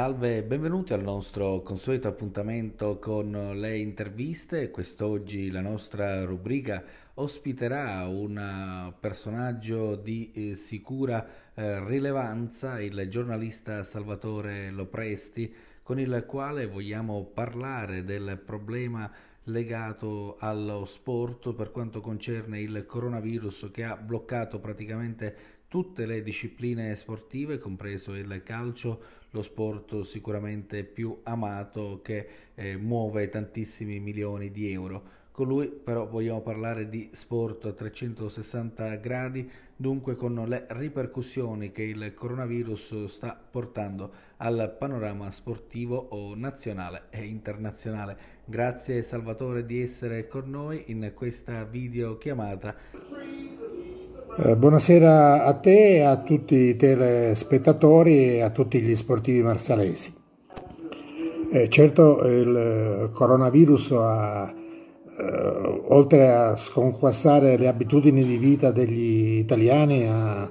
Salve benvenuti al nostro consueto appuntamento con le interviste. Quest'oggi la nostra rubrica ospiterà un personaggio di eh, sicura eh, rilevanza, il giornalista Salvatore Lopresti, con il quale vogliamo parlare del problema legato allo sport per quanto concerne il coronavirus che ha bloccato praticamente tutte le discipline sportive, compreso il calcio, lo sport sicuramente più amato che eh, muove tantissimi milioni di euro. Con lui però vogliamo parlare di sport a 360 gradi, dunque con le ripercussioni che il coronavirus sta portando al panorama sportivo nazionale e internazionale. Grazie Salvatore di essere con noi in questa videochiamata. Eh, buonasera a te a tutti i telespettatori e a tutti gli sportivi marsalesi. Eh, certo il coronavirus ha, eh, oltre a sconquassare le abitudini di vita degli italiani, ha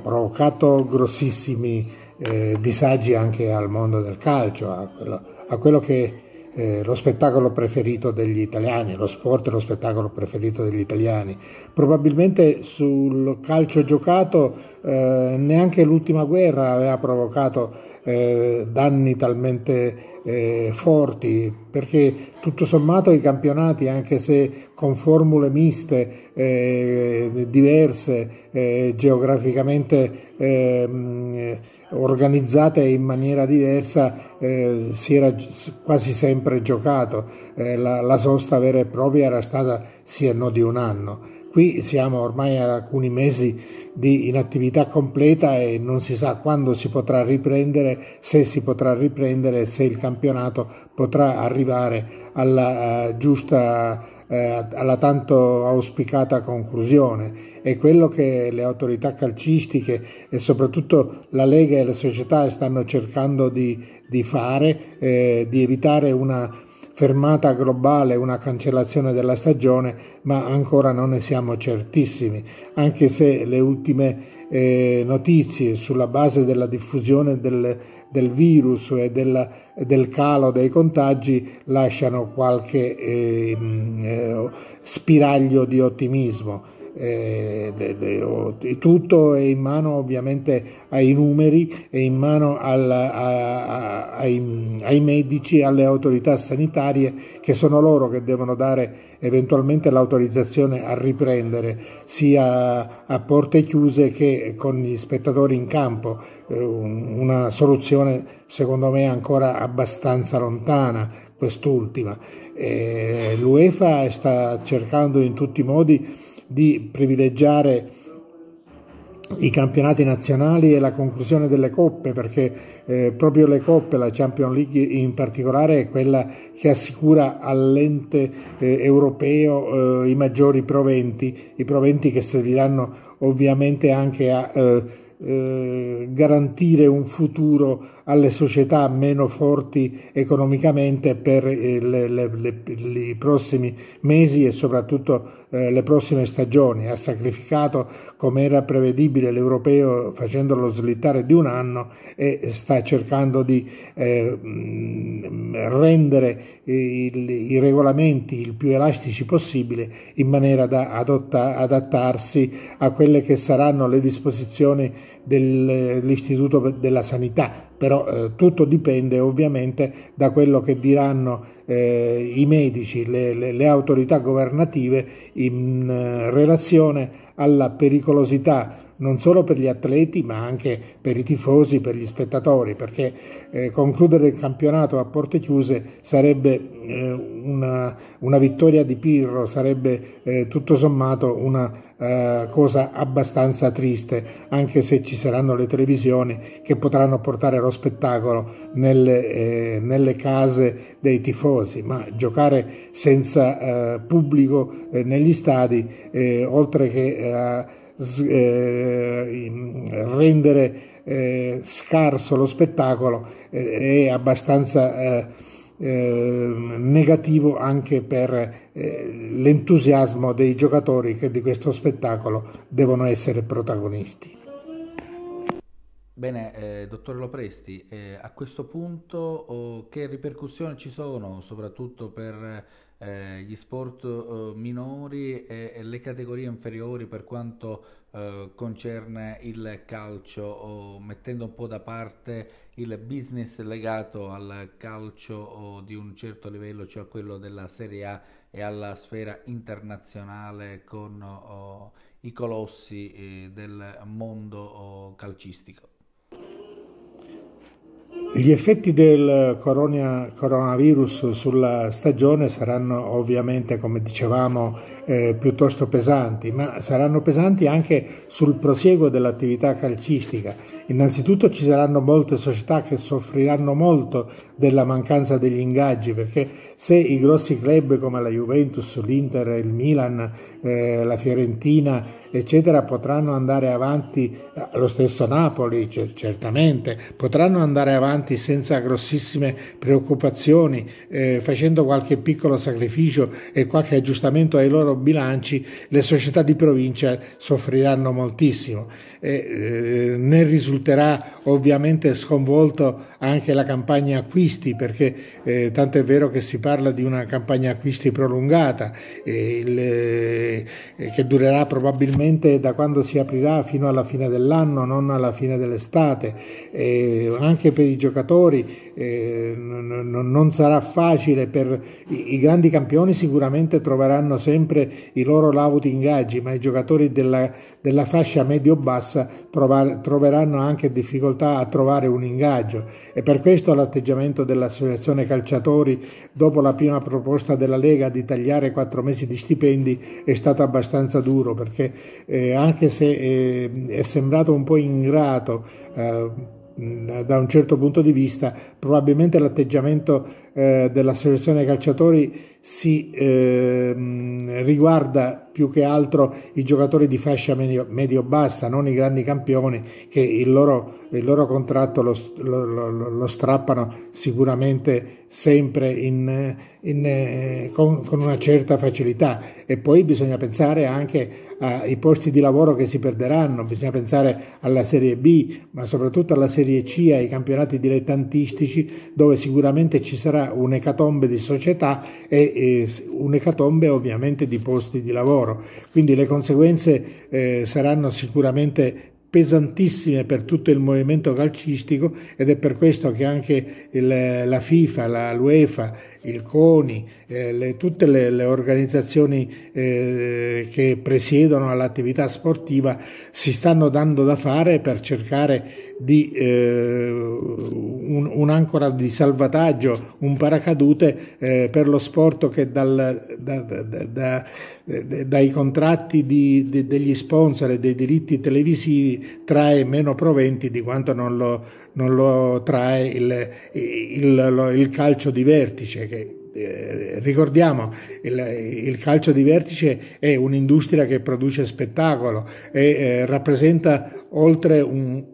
provocato grossissimi eh, disagi anche al mondo del calcio, a quello, a quello che eh, lo spettacolo preferito degli italiani, lo sport è lo spettacolo preferito degli italiani. Probabilmente sul calcio giocato eh, neanche l'ultima guerra aveva provocato eh, danni talmente eh, forti perché tutto sommato i campionati anche se con formule miste eh, diverse eh, geograficamente ehm, organizzate in maniera diversa eh, si era quasi sempre giocato. Eh, la, la sosta vera e propria era stata sì e no di un anno. Qui siamo ormai a alcuni mesi di inattività completa e non si sa quando si potrà riprendere, se si potrà riprendere, se il campionato potrà arrivare alla uh, giusta, uh, alla tanto auspicata conclusione. È quello che le autorità calcistiche e soprattutto la Lega e le società stanno cercando di, di fare, eh, di evitare una fermata globale, una cancellazione della stagione, ma ancora non ne siamo certissimi, anche se le ultime eh, notizie sulla base della diffusione del, del virus e del, del, calo dei contagi lasciano qualche eh, eh, spiraglio di ottimismo eh, tutto è in mano ovviamente ai numeri, è in mano al, a, a, ai, ai medici, alle autorità sanitarie che sono loro che devono dare eventualmente l'autorizzazione a riprendere sia a porte chiuse che con gli spettatori in campo, eh, una soluzione secondo me ancora abbastanza lontana quest'ultima. Eh, L'UEFA sta cercando in tutti i modi di privilegiare i campionati nazionali e la conclusione delle coppe perché eh, proprio le coppe, la Champions League in particolare è quella che assicura all'ente eh, europeo eh, i maggiori proventi, i proventi che serviranno ovviamente anche a eh, eh, garantire un futuro alle società meno forti economicamente per eh, i prossimi mesi e soprattutto eh, le prossime stagioni. Ha sacrificato, come era prevedibile, l'europeo facendolo slittare di un anno e sta cercando di eh, rendere i, i, regolamenti il più elastici possibile in maniera da adotta, adattarsi a quelle che saranno le disposizioni dell'Istituto della Sanità, però eh, tutto dipende ovviamente da quello che diranno eh, i medici, le, le, le, autorità governative in eh, relazione alla pericolosità non solo per gli atleti ma anche per i tifosi, per gli spettatori, perché eh, concludere il campionato a porte chiuse sarebbe eh, una, una, vittoria di Pirro, sarebbe eh, tutto sommato una eh, cosa abbastanza triste, anche se ci saranno le televisioni che potranno portare lo spettacolo nelle, eh, nelle case dei tifosi, ma giocare senza eh, pubblico negli stadi, oltre che rendere eh, scarso lo spettacolo eh, è abbastanza eh, eh, negativo anche per eh, l'entusiasmo dei giocatori che di questo spettacolo devono essere protagonisti. Bene, eh, dottore Lopresti, eh, a questo punto oh, che ripercussioni ci sono, soprattutto per eh, gli sport eh, minori e, e, le categorie inferiori per quanto eh, concerne il calcio, oh, mettendo un po' da parte il business legato al calcio oh, di un certo livello, cioè quello della Serie A e alla sfera internazionale con i colossi eh, del mondo calcistico. Gli effetti del corona, coronavirus sulla stagione saranno ovviamente, come dicevamo, eh, piuttosto pesanti, ma saranno pesanti anche sul prosieguo dell'attività calcistica. Innanzitutto ci saranno molte società che soffriranno molto della mancanza degli ingaggi, perché se i grossi club come la Juventus, l'Inter, il Milan, eh, la Fiorentina, eccetera, potranno andare avanti, eh, lo stesso Napoli certamente, potranno andare avanti senza grossissime preoccupazioni, eh, facendo qualche piccolo sacrificio e qualche aggiustamento ai loro bilanci, le società di provincia soffriranno moltissimo. Eh, ne risulterà ovviamente sconvolto anche la campagna acquisti, perché eh, tanto è vero che si parla di una campagna acquisti prolungata, il, eh, che durerà probabilmente da quando si aprirà fino alla fine dell'anno, non alla fine dell'estate. anche per i giocatori eh, non, sarà facile per i, i, grandi campioni sicuramente troveranno sempre i loro lauti ingaggi ma i giocatori della, della fascia medio-bassa troveranno anche difficoltà a trovare un ingaggio e per questo l'atteggiamento dell'associazione calciatori dopo la prima proposta della Lega di tagliare quattro mesi di stipendi è stato abbastanza duro perché eh, anche se eh, è sembrato un po' ingrato eh, da un certo punto di vista probabilmente l'atteggiamento eh, dell'associazione calciatori si eh, riguarda più che altro i giocatori di fascia medio-bassa, non i grandi campioni che il loro, il loro contratto lo, lo, lo, strappano sicuramente sempre in, in, con, con una certa facilità. E poi bisogna pensare anche ai posti di lavoro che si perderanno, bisogna pensare alla Serie B, ma soprattutto alla Serie C, ai campionati dilettantistici, dove sicuramente ci sarà un'ecatombe di società e, e un'ecatombe ovviamente di posti di lavoro. Quindi le conseguenze eh, saranno sicuramente pesantissime per tutto il movimento calcistico ed è per questo che anche il, la FIFA, la, l'UEFA, il CONI, eh, le, tutte le, le organizzazioni eh, che presiedono all'attività sportiva si stanno dando da fare per cercare di eh, un, un'ancora di salvataggio, un paracadute eh, per lo sport che dal, da, da, da, dai contratti di, di, degli sponsor e dei diritti televisivi trae meno proventi di quanto non lo, non lo trae il, il, il, calcio di vertice che eh, ricordiamo, il, il, calcio di vertice è un'industria che produce spettacolo e eh, rappresenta oltre un,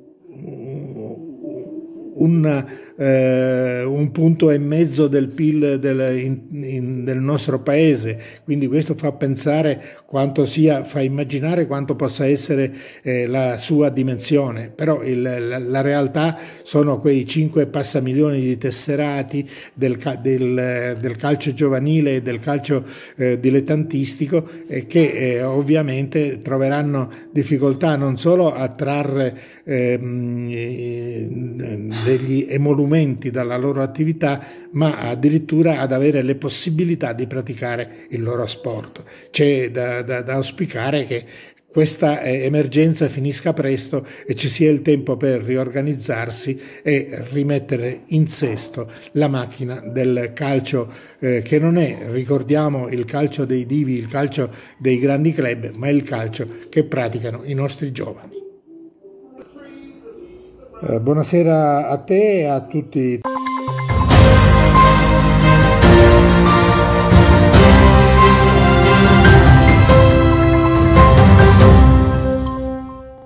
un, eh, un, punto e mezzo del PIL del, in, in, del, nostro paese, quindi questo fa pensare quanto sia, fa immaginare quanto possa essere eh, la sua dimensione, però il, la, la, realtà sono quei 5 passamilioni di tesserati del, del, del calcio giovanile e del calcio eh, dilettantistico che eh, ovviamente troveranno difficoltà non solo a trarre ehm, eh, degli emolumenti dalla loro attività, ma addirittura ad avere le possibilità di praticare il loro sport. C'è da, da, da auspicare che questa eh, emergenza finisca presto e ci sia il tempo per riorganizzarsi e rimettere in sesto la macchina del calcio eh, che non è, ricordiamo, il calcio dei divi, il calcio dei grandi club, ma il calcio che praticano i nostri giovani. Eh, buonasera a te e a tutti.